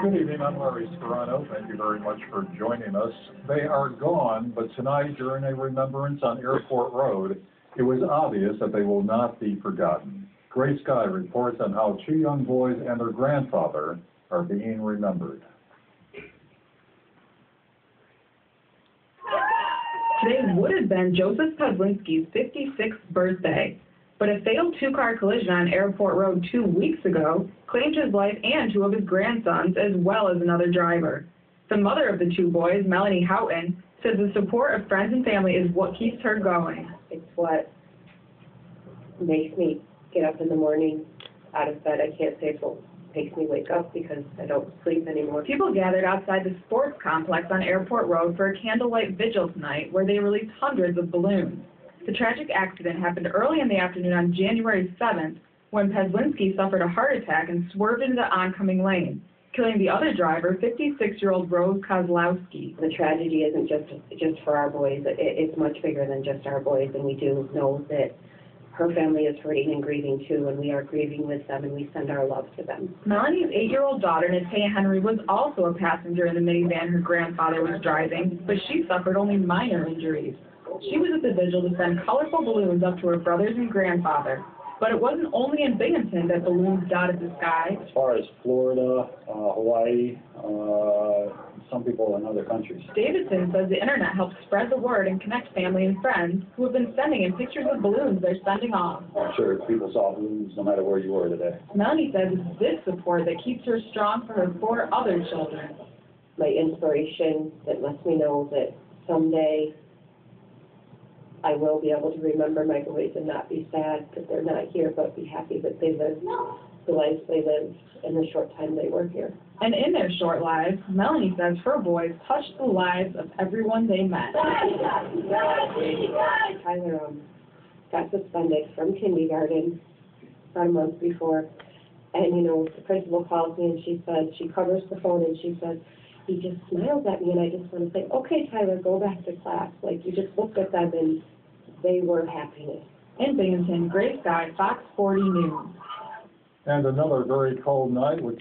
Good evening, I'm Larry Scarano. Thank you very much for joining us. They are gone, but tonight during a remembrance on Airport Road, it was obvious that they will not be forgotten. Gray Sky reports on how two young boys and their grandfather are being remembered. Today would have been Joseph Kozlinski's 56th birthday, but a fatal two-car collision on Airport Road two weeks ago claimed his life and two of his grandsons, as well as another driver. The mother of the two boys, Melanie Houghton, says the support of friends and family is what keeps her going. It's what makes me get up in the morning out of bed. I can't say it's what makes me wake up because I don't sleep anymore. People gathered outside the sports complex on Airport Road for a candlelight vigil tonight where they released hundreds of balloons. The tragic accident happened early in the afternoon on January 7th when Pezlinski suffered a heart attack and swerved into the oncoming lane, killing the other driver, 56-year-old Rose Kozlowski. The tragedy isn't just just for our boys. It, it's much bigger than just our boys, and we do know that her family is hurting and grieving too, and we are grieving with them, and we send our love to them. Melanie's eight-year-old daughter, Natea Henry, was also a passenger in the minivan her grandfather was driving, but she suffered only minor injuries. She was at the vigil to send colorful balloons up to her brothers and grandfather. But it wasn't only in Binghamton that balloons dotted the sky. As far as Florida, uh, Hawaii, uh, some people in other countries. Davidson says the internet helps spread the word and connect family and friends who have been sending in pictures of balloons they're sending off. I'm sure people saw balloons no matter where you were today. Melanie says it's this support that keeps her strong for her four other children. My inspiration that lets me know that someday I will be able to remember my boys and not be sad that they're not here, but be happy that they lived the lives they lived in the short time they were here. And in their short lives, Melanie says her boys touched the lives of everyone they met. Tyler um, got suspended from kindergarten about a month before. And, you know, the principal calls me and she said, she covers the phone and she said, he just smiles at me and I just want to say, okay, Tyler, go back to class. Like, you just looked at them and they were happiness. In Binghamton, Gray Sky, Fox 40 News. And another very cold night with